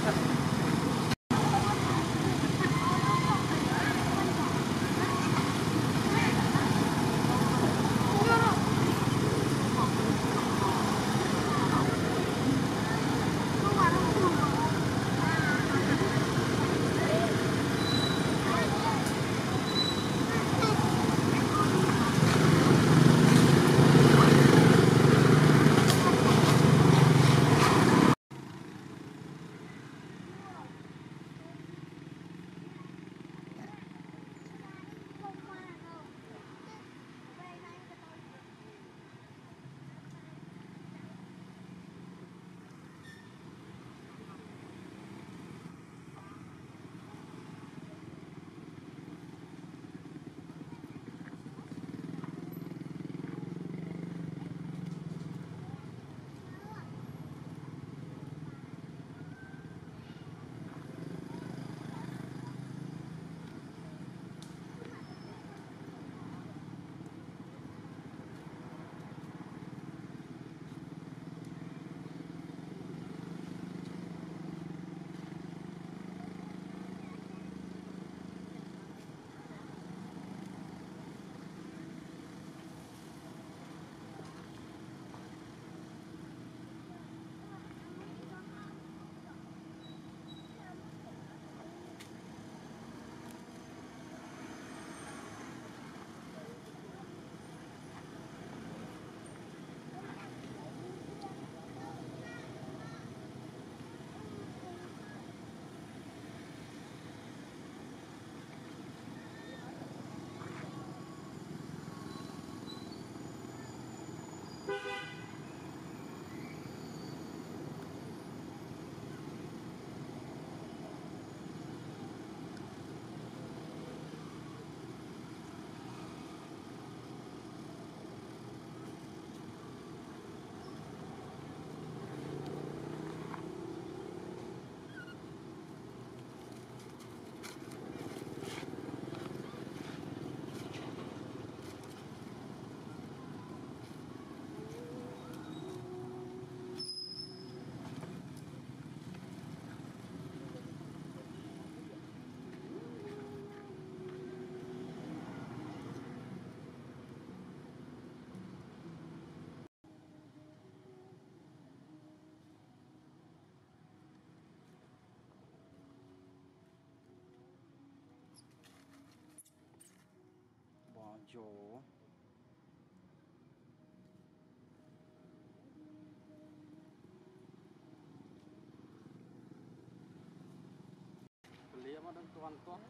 Ha, ha, ha. Jowo beli sama tuan tuan.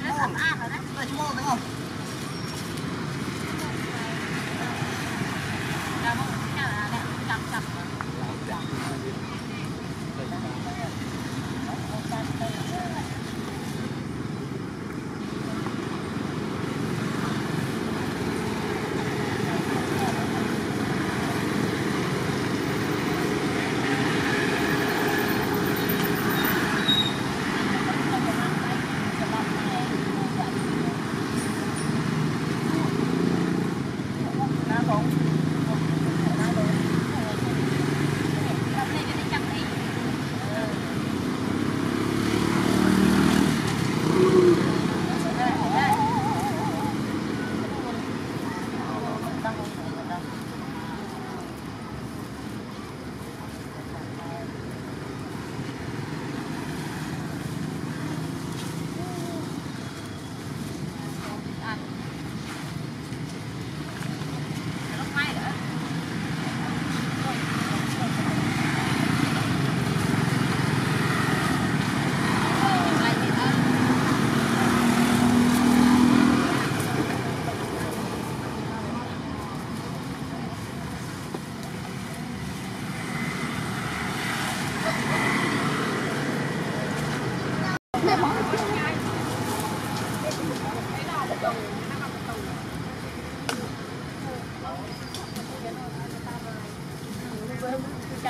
来，来，来，来，来，来，来。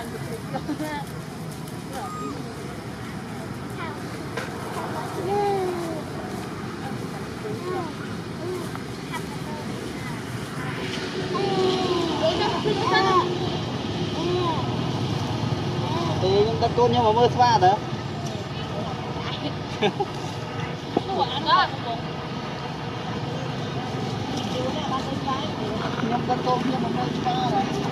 Thì chúng ta côn nhau mà mơ spa đó. Nhâm cân tôm nhưng mà mơ spa rồi.